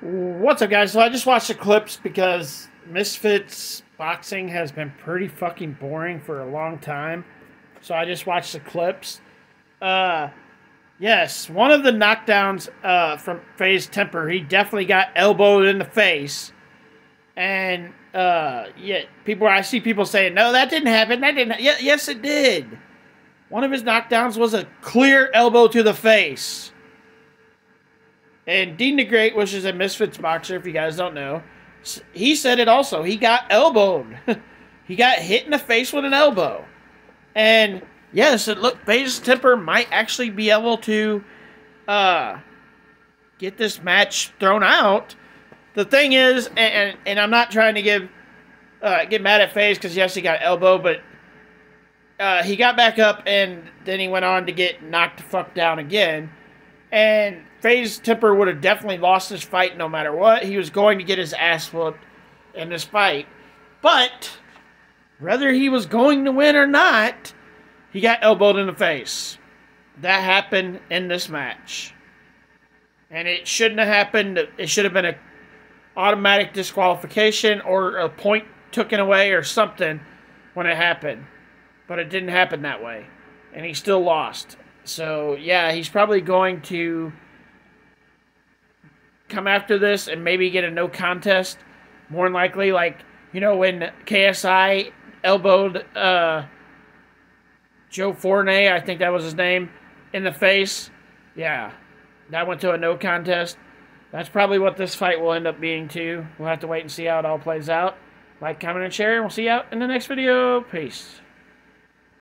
What's up, guys? So I just watched the clips because Misfits boxing has been pretty fucking boring for a long time. So I just watched the clips. Uh, yes, one of the knockdowns uh, from FaZe temper, he definitely got elbowed in the face. And uh, yeah, people I see people saying, "No, that didn't happen. That didn't." Yeah, yes, it did. One of his knockdowns was a clear elbow to the face. And Deen the Great, which is a Misfits boxer, if you guys don't know, he said it also. He got elbowed. he got hit in the face with an elbow. And yes, it look FaZe Temper might actually be able to uh, get this match thrown out. The thing is, and, and, and I'm not trying to give uh, get mad at FaZe because yes, he got elbow, but uh, he got back up and then he went on to get knocked the fuck down again. And FaZe Temper would have definitely lost this fight no matter what. He was going to get his ass whooped in this fight. But whether he was going to win or not, he got elbowed in the face. That happened in this match. And it shouldn't have happened. It should have been a automatic disqualification or a point taken away or something when it happened. But it didn't happen that way. And he still lost. So, yeah, he's probably going to come after this and maybe get a no contest. More than likely, like, you know, when KSI elbowed uh, Joe Fournier, I think that was his name, in the face. Yeah, that went to a no contest. That's probably what this fight will end up being, too. We'll have to wait and see how it all plays out. Like, comment, and share, and we'll see you out in the next video. Peace.